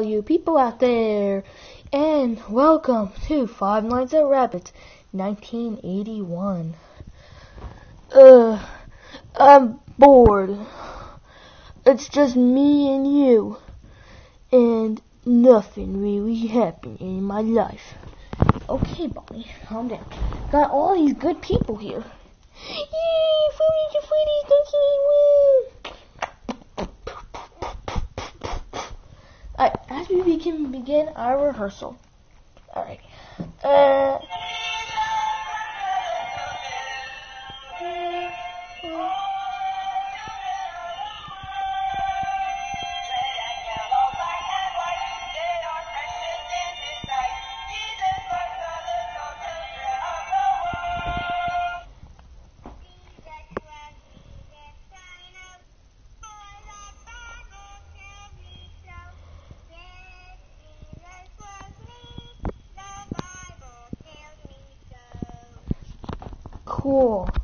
all you people out there, and welcome to Five Nights at Rabbit, 1981. Uh, I'm bored. It's just me and you, and nothing really happened in my life. Okay, Bonnie, calm down. Got all these good people here. Alright, as we can begin our rehearsal. Alright. 嚯